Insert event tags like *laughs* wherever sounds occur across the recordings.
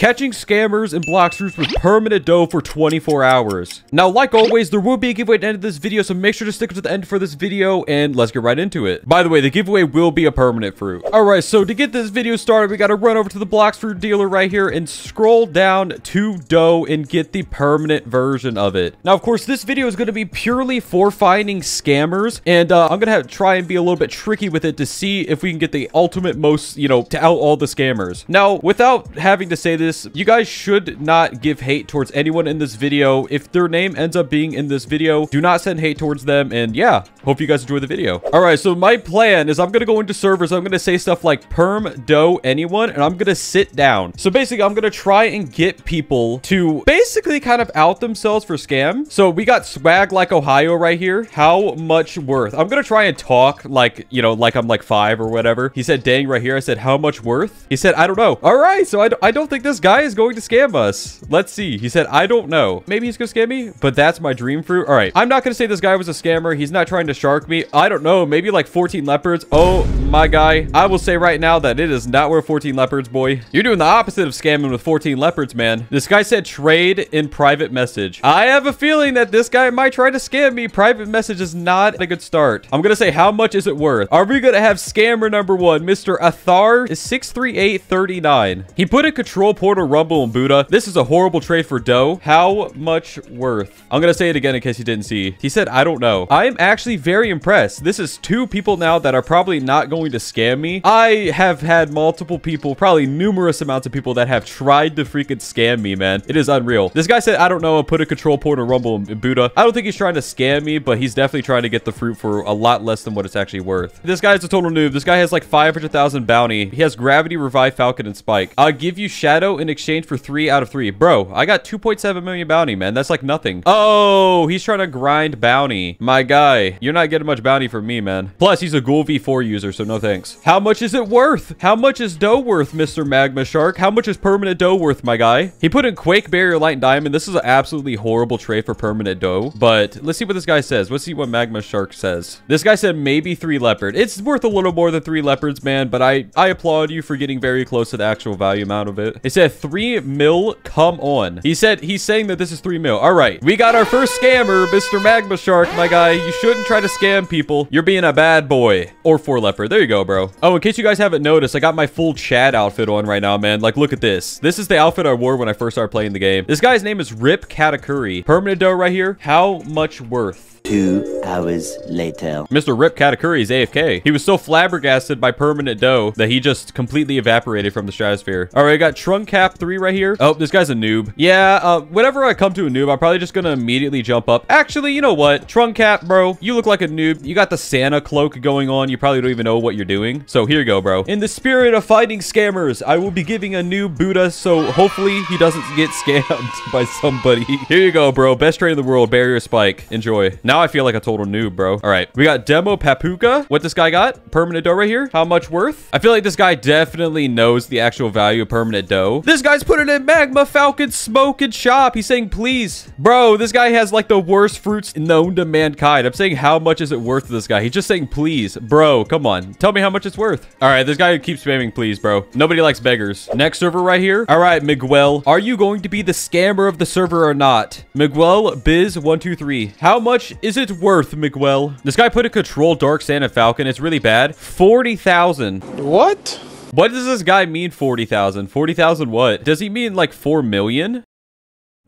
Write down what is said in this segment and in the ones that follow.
Catching scammers and blocksters with permanent dough for 24 hours. Now, like always, there will be a giveaway at the end of this video, so make sure to stick to the end for this video, and let's get right into it. By the way, the giveaway will be a permanent fruit. All right, so to get this video started, we got to run over to the Blox Fruit dealer right here and scroll down to dough and get the permanent version of it. Now, of course, this video is to be purely for finding scammers, and uh, I'm going to try and be a little bit tricky with it to see if we can get the ultimate most, you know, to out all the scammers. Now, without having to say this, you guys should not give hate towards anyone in this video. If their name ends up being in this video, do not send hate towards them, and yeah, hope you guys enjoy the video. All right, so my plan is I'm going to go into servers, I'm going to say stuff like perm, dough, anyone, and I'm going to sit down. So basically, I'm going to try and get people to basically kind of out themselves for scam. So we got swag like Ohio right here. How much worth? I'm going to try and talk like, you know, like I'm like five or whatever. He said, dang, right here. I said, how much worth? He said, I don't know. All right, so I don't think this guy is going to scam us. Let's see. He said, I don't know. Maybe he's going to scam me, but that's my dream fruit. All right, I'm not going to say this guy was a scammer. He's not trying to shark me. I don't know. Maybe like 14 leopards. Oh, my guy. I will say right now that it is not worth 14 leopards, boy. You're doing the opposite of scamming with 14 leopards, man. This guy said trade in private message. I have a feeling that this guy might try to scam me. Private message is not a good start. I'm going to say, how much is it worth? Are we going to have scammer number one, Mr. Athar is 63839. He put a control portal rumble and Buddha. This is a horrible trade for dough. How much worth? I'm going to say it again in case you didn't see. He said, I don't know. I am actually very impressed. This is two people now that are probably not going to scam me. I have had multiple people, probably numerous amounts of people that have tried to freaking scam me, man. It is unreal. This guy said, I don't know, put a control portal rumble and Buddha. I don't think he's trying to scam me, but he's definitely trying to get the fruit for a lot less than what it's actually worth. This guy's a total noob. This guy has like 500,000 bounty. He has gravity, revive, falcon, and spike. I'll give you shadow in exchange for three out of three. Bro, I got 2.7 million bounty, man. That's like nothing. Oh, he's trying to grind bounty. My guy, you're not getting much bounty from me, man. Plus, he's a Ghoul V4 user, so no thanks. How much is it worth? How much is dough worth, Mr. Magma Shark? How much is permanent dough worth, my guy? He put in Quake, Barrier, Light, and Diamond. This is an absolutely horrible trade for permanent dough, but let's see what this guy says. Let's see what Magma Shark says. This guy said maybe three leopard. It's worth a little more than three leopards, man, but I, I applaud you for getting very close to the actual value amount of it. It three mil, come on. He said, he's saying that this is three mil. All right, we got our first scammer, Mr. Magma Shark, my guy. You shouldn't try to scam people. You're being a bad boy. Or four leopard. There you go, bro. Oh, in case you guys haven't noticed, I got my full Chad outfit on right now, man. Like, look at this. This is the outfit I wore when I first started playing the game. This guy's name is Rip Katakuri. Permanent dough right here. How much worth? Two hours later. Mr. Rip Katakuri is AFK. He was so flabbergasted by permanent dough that he just completely evaporated from the stratosphere. All right, I got Trunk Cap 3 right here. Oh, this guy's a noob. Yeah, uh, whenever I come to a noob, I'm probably just gonna immediately jump up. Actually, you know what? Trunk Cap, bro, you look like a noob. You got the Santa cloak going on. You probably don't even know what you're doing. So here you go, bro. In the spirit of fighting scammers, I will be giving a new Buddha, so hopefully he doesn't get *laughs* scammed by somebody. Here you go, bro. Best trade in the world, Barrier Spike. Enjoy. Now I feel like a total noob, bro. All right, we got Demo Papuka. What this guy got? Permanent dough right here. How much worth? I feel like this guy definitely knows the actual value of permanent dough. This guy's putting in Magma Falcon Smoke and Chop. He's saying, please. Bro, this guy has like the worst fruits known to mankind. I'm saying, how much is it worth to this guy? He's just saying, please. Bro, come on. Tell me how much it's worth. All right, this guy keeps spamming, please, bro. Nobody likes beggars. Next server right here. All right, Miguel. Are you going to be the scammer of the server or not? Miguel Biz123. How much is it worth, Miguel? This guy put a control Dark Sand and Falcon. It's really bad. 40,000. What? What does this guy mean 40,000? 40,000 what? Does he mean like 4 million?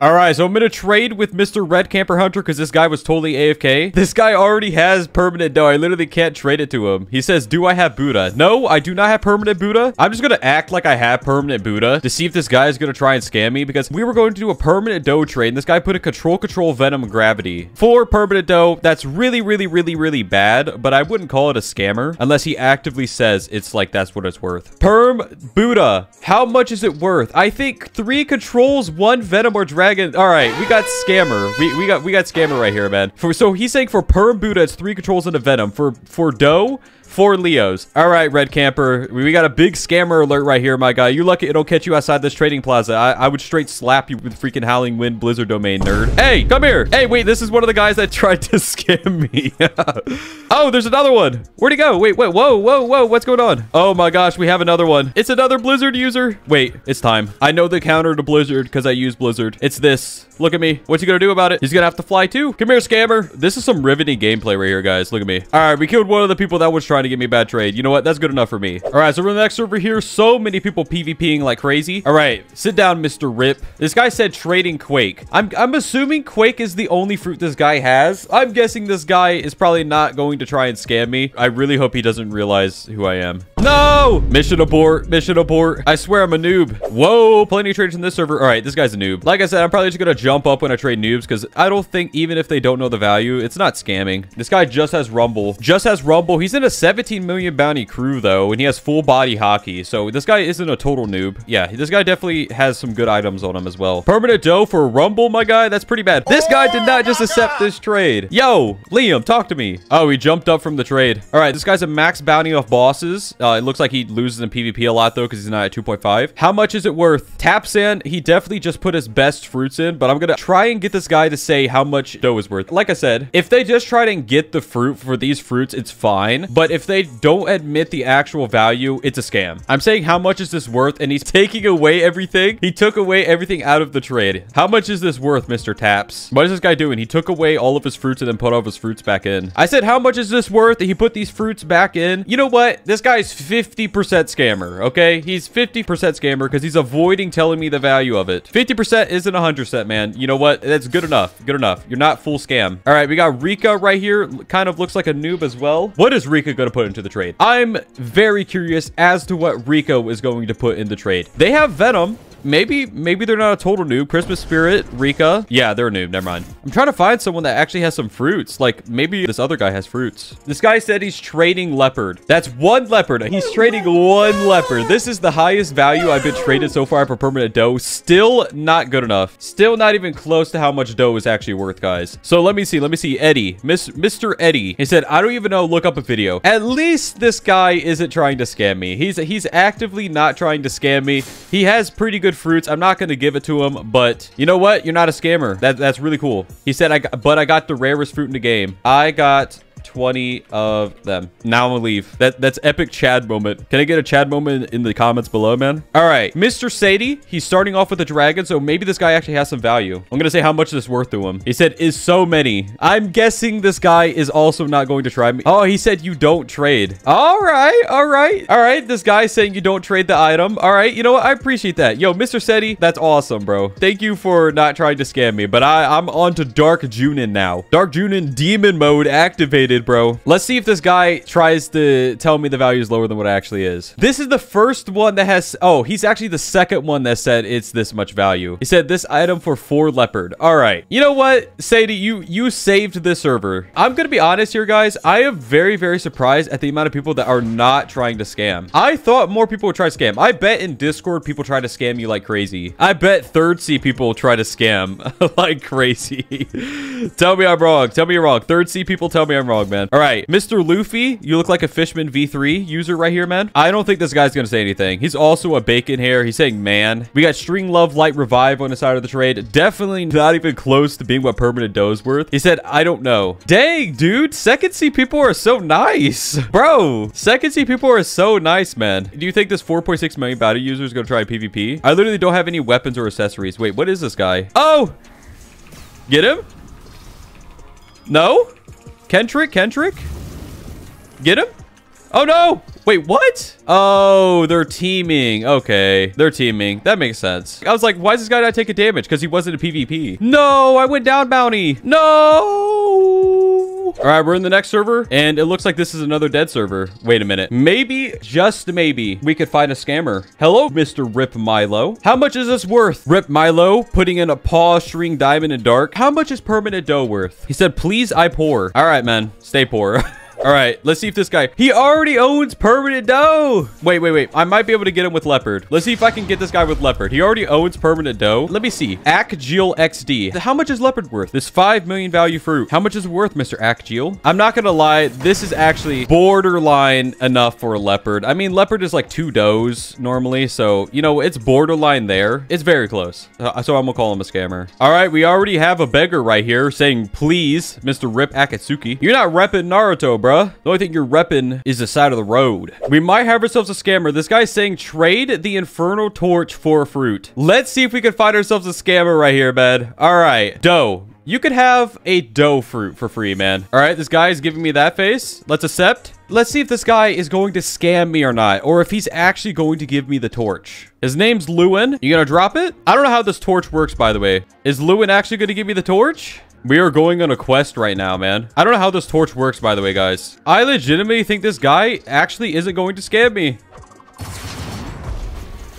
All right, so I'm going to trade with Mr. Red Camper Hunter because this guy was totally AFK. This guy already has permanent dough. I literally can't trade it to him. He says, do I have Buddha? No, I do not have permanent Buddha. I'm just going to act like I have permanent Buddha to see if this guy is going to try and scam me because we were going to do a permanent dough trade and this guy put a control, control, venom, gravity. For permanent dough, that's really, really, really, really bad, but I wouldn't call it a scammer unless he actively says it's like that's what it's worth. Perm Buddha. How much is it worth? I think three controls, one venom or dragon dragon. All right, we got scammer. We we got we got scammer right here, man. For so he's saying for perm Buddha, it's three controls and a venom. For for dough, Four Leos. All right, Red Camper. We got a big scammer alert right here, my guy. You're lucky it'll catch you outside this trading plaza. I, I would straight slap you with freaking Howling Wind Blizzard domain, nerd. Hey, come here. Hey, wait, this is one of the guys that *laughs* tried to scam me. *laughs* oh, there's another one. Where'd he go? Wait, wait, whoa, whoa, whoa. What's going on? Oh my gosh, we have another one. It's another Blizzard user. Wait, it's time. I know the counter to Blizzard because I use Blizzard. It's this. Look at me. What's he gonna do about it? He's gonna have to fly too. Come here, scammer. This is some riveting gameplay right here, guys. Look at me. All right, we killed one of the people that was trying to give me a bad trade. You know what? That's good enough for me. All right, so we're in the next server here. So many people PvPing like crazy. All right, sit down, Mr. Rip. This guy said trading Quake. I'm, I'm assuming Quake is the only fruit this guy has. I'm guessing this guy is probably not going to try and scam me. I really hope he doesn't realize who I am. No! Mission abort. Mission abort. I swear I'm a noob. Whoa, plenty of traders in this server. All right, this guy's a noob. Like I said, I'm probably just going to jump up when I trade noobs because I don't think even if they don't know the value, it's not scamming. This guy just has Rumble. Just has Rumble. He's in a 17 million bounty crew, though, and he has full body haki. So this guy isn't a total noob. Yeah, this guy definitely has some good items on him as well. Permanent dough for Rumble, my guy. That's pretty bad. This guy did not just accept this trade. Yo, Liam, talk to me. Oh, he jumped up from the trade. All right, this guy's a max bounty off bosses. Uh, it looks like he loses in PvP a lot, though, because he's not at 2.5. How much is it worth? Tapsan, he definitely just put his best fruits in, but I'm going to try and get this guy to say how much dough is worth. Like I said, if they just try and get the fruit for these fruits, it's fine. But if they don't admit the actual value, it's a scam. I'm saying how much is this worth? And he's taking away everything. He took away everything out of the trade. How much is this worth, Mr. Taps? What is this guy doing? He took away all of his fruits and then put all of his fruits back in. I said, how much is this worth? And He put these fruits back in. You know what? This guy's 50% scammer, okay? He's 50% scammer because he's avoiding telling me the value of it. 50% isn't 100%, man. You know what? That's good enough. Good enough. You're not full scam. All right, we got Rika right here. Kind of looks like a noob as well. What is Rika going to put into the trade? I'm very curious as to what Rico is going to put in the trade. They have Venom maybe maybe they're not a total noob. Christmas Spirit, Rika. Yeah, they're a noob. Never mind. I'm trying to find someone that actually has some fruits. Like maybe this other guy has fruits. This guy said he's trading leopard. That's one leopard. He's trading one leopard. This is the highest value I've been traded so far for permanent dough. Still not good enough. Still not even close to how much dough is actually worth, guys. So let me see. Let me see. Eddie. Miss Mr. Eddie. He said, I don't even know. Look up a video. At least this guy isn't trying to scam me. He's he's actively not trying to scam me. He has pretty good fruits. I'm not going to give it to him, but you know what? You're not a scammer. That, that's really cool. He said, I got, but I got the rarest fruit in the game. I got 20 of them. Now I'm gonna leave. That That's epic Chad moment. Can I get a Chad moment in the comments below, man? All right. Mr. Sadie, he's starting off with a dragon, so maybe this guy actually has some value. I'm gonna say how much this is worth to him. He said, is so many. I'm guessing this guy is also not going to try me. Oh, he said you don't trade. All right. All right. All right. This guy saying you don't trade the item. All right. You know what? I appreciate that. Yo, Mr. Sadie, that's awesome, bro. Thank you for not trying to scam me, but I, I'm on to Dark Junin now. Dark Junin demon mode activated bro. Let's see if this guy tries to tell me the value is lower than what it actually is. This is the first one that has... Oh, he's actually the second one that said it's this much value. He said this item for four leopard. All right. You know what, Sadie? You, you saved this server. I'm going to be honest here, guys. I am very, very surprised at the amount of people that are not trying to scam. I thought more people would try to scam. I bet in Discord, people try to scam you like crazy. I bet third Sea people try to scam *laughs* like crazy. *laughs* tell me I'm wrong. Tell me you're wrong. Third Sea people tell me I'm wrong, man. All right, Mr. Luffy, you look like a Fishman V3 user right here, man. I don't think this guy's gonna say anything. He's also a bacon hair. He's saying man. We got String Love Light Revive on the side of the trade. Definitely not even close to being what permanent dough's worth. He said, I don't know. Dang, dude. Second Sea people are so nice. *laughs* Bro, second Sea people are so nice, man. Do you think this 4.6 million bounty user is gonna try PvP? I literally don't have any weapons or accessories. Wait, what is this guy? Oh! Get him? No? Kendrick? Kendrick? Get him? Oh, no. Wait, what? Oh, they're teaming. Okay, they're teaming. That makes sense. I was like, why is this guy not taking damage? Because he wasn't a PvP. No, I went down bounty. No. All right, we're in the next server, and it looks like this is another dead server. Wait a minute. Maybe, just maybe, we could find a scammer. Hello, Mr. Rip Milo. How much is this worth? Rip Milo putting in a paw, string, diamond, and dark. How much is permanent dough worth? He said, please, I pour. All right, man. Stay poor. *laughs* All right, let's see if this guy, he already owns permanent dough. Wait, wait, wait. I might be able to get him with leopard. Let's see if I can get this guy with leopard. He already owns permanent dough. Let me see. Akgil XD. How much is leopard worth? This 5 million value fruit. How much is it worth, Mr. Akgil? I'm not going to lie. This is actually borderline enough for a leopard. I mean, leopard is like two doughs normally. So, you know, it's borderline there. It's very close. So I'm going to call him a scammer. All right, we already have a beggar right here saying, please, Mr. Rip Akatsuki. You're not repping Naruto, bruh. The only thing you're repping is the side of the road. We might have ourselves a scammer. This guy's saying trade the Infernal Torch for fruit. Let's see if we can find ourselves a scammer right here, man. All right, dough. You could have a dough fruit for free, man. All right, this guy is giving me that face. Let's accept. Let's see if this guy is going to scam me or not, or if he's actually going to give me the torch. His name's Lewin. You gonna drop it? I don't know how this torch works, by the way. Is Lewin actually gonna give me the torch? We are going on a quest right now, man. I don't know how this torch works, by the way, guys. I legitimately think this guy actually isn't going to scam me.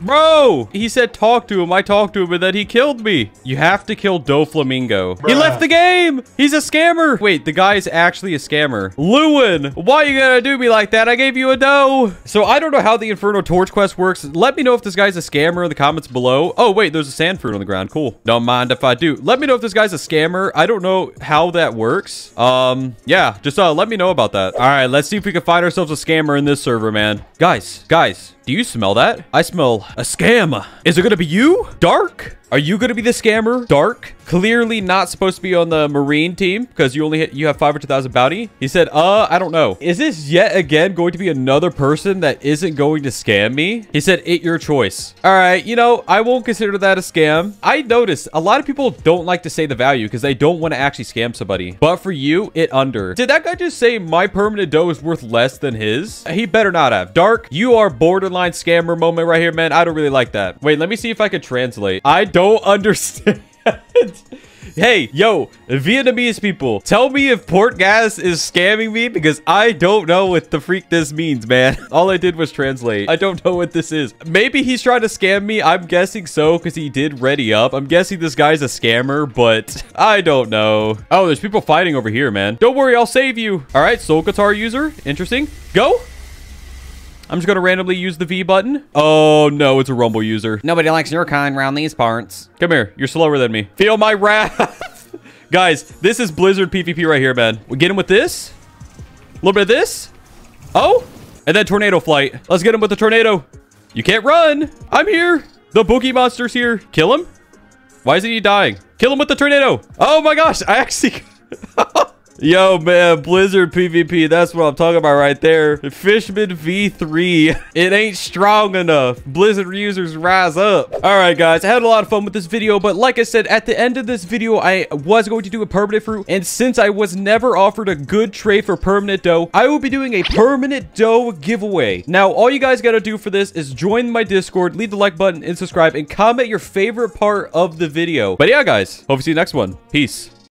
Bro, he said talk to him. I talked to him and then he killed me. You have to kill Doflamingo. Bruh. He left the game. He's a scammer. Wait, the guy is actually a scammer. Lewin, why you gonna do me like that? I gave you a dough. So I don't know how the Inferno Torch quest works. Let me know if this guy's a scammer in the comments below. Oh, wait, there's a sand fruit on the ground. Cool. Don't mind if I do. Let me know if this guy's a scammer. I don't know how that works. Um, yeah, just uh, let me know about that. All right, let's see if we can find ourselves a scammer in this server, man. Guys, guys, do you smell that? I smell a scam. Is it gonna be you? Dark? Are you going to be the scammer? Dark? Clearly not supposed to be on the Marine team because you only hit, you have 500,000 bounty. He said, uh, I don't know. Is this yet again going to be another person that isn't going to scam me? He said, it your choice. All right. You know, I won't consider that a scam. I noticed a lot of people don't like to say the value because they don't want to actually scam somebody. But for you, it under. Did that guy just say my permanent dough is worth less than his? He better not have. Dark, you are borderline scammer moment right here, man. I don't really like that. Wait, let me see if I can translate. I don't don't understand. *laughs* hey, yo, Vietnamese people, tell me if port gas is scamming me because I don't know what the freak this means, man. *laughs* All I did was translate. I don't know what this is. Maybe he's trying to scam me. I'm guessing so because he did ready up. I'm guessing this guy's a scammer, but *laughs* I don't know. Oh, there's people fighting over here, man. Don't worry, I'll save you. All right, soul guitar user. Interesting. Go. I'm just going to randomly use the V button. Oh, no, it's a Rumble user. Nobody likes your kind around these parts. Come here. You're slower than me. Feel my wrath. *laughs* Guys, this is Blizzard PvP right here, man. We get him with this. A little bit of this. Oh, and then tornado flight. Let's get him with the tornado. You can't run. I'm here. The boogie monster's here. Kill him. Why isn't he dying? Kill him with the tornado. Oh my gosh. I actually... *laughs* Yo, man, Blizzard PvP, that's what I'm talking about right there. Fishman V3. It ain't strong enough. Blizzard users rise up. All right, guys, I had a lot of fun with this video, but like I said, at the end of this video, I was going to do a permanent fruit, and since I was never offered a good trade for permanent dough, I will be doing a permanent dough giveaway. Now, all you guys got to do for this is join my Discord, leave the like button, and subscribe, and comment your favorite part of the video. But yeah, guys, hope to see you next one. Peace.